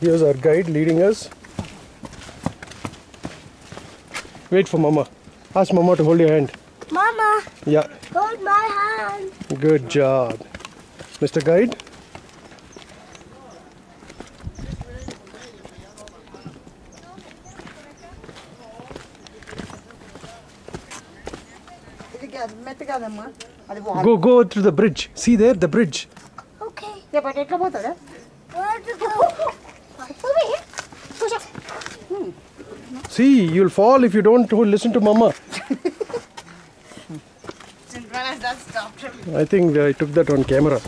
Here's our guide leading us. Wait for Mama. Ask Mama to hold your hand. Mama. Yeah. Hold my hand. Good job. Mr. Guide. Go, go through the bridge. See there, the bridge. Okay. Yeah, but it's about that. See, you'll fall if you don't listen to Mama. I think I took that on camera.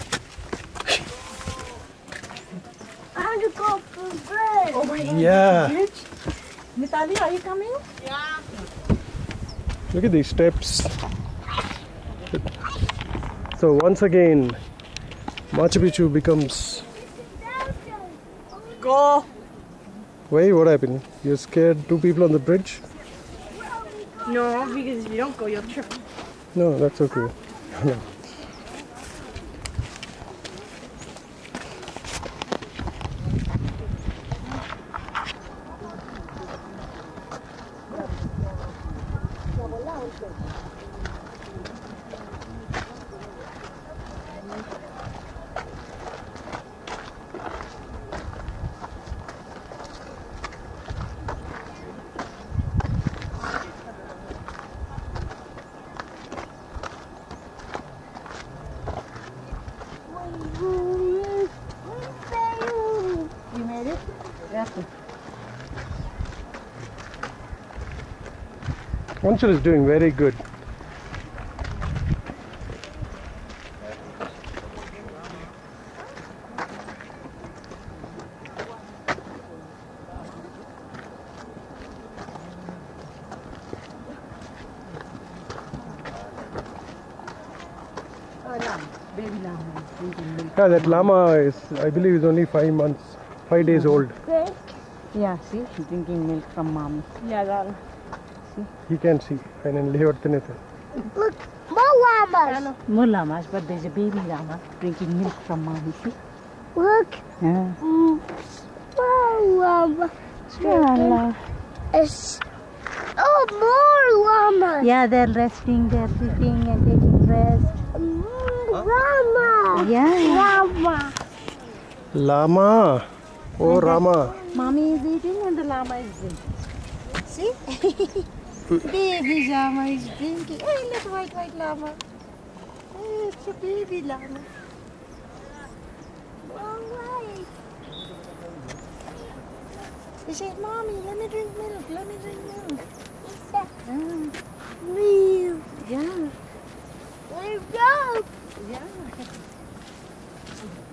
I have to go for bridge. Yeah. Natalie, are you coming? Yeah. Look at these steps. So once again, Machu Picchu becomes. Go. Why? What happened? You're scared two people on the bridge? No, because if you don't go, you'll trip. No, that's okay. You Yes. Anshul is doing very good. Lamb. Baby lamb. Drinking milk. Yeah, that llama is, I believe, is only five months, five days old. Yeah, see, she's drinking milk from mom. Yeah, that. See? He can see. Finally, Look, more llamas. More llamas, but there's a baby llama drinking milk from mom. See? Look. Yeah. Mm. More llamas. Yeah, oh, more llamas. Yeah, they're resting, they're sleeping and taking rest. Mm, llama. Yeah. Llama. Llama. Oh, Rama. Mommy is eating and the llama is drinking. See? baby llama is drinking. Hey, little white, white llama. Hey, it's a baby llama. All right. He says, Mommy, let me drink milk, let me drink milk. Mm. Leave. Yeah, There you go. yeah.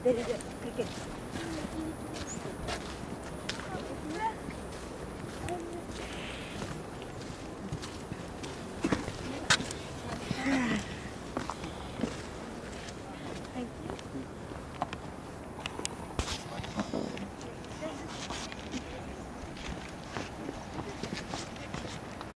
There you go. Pick it.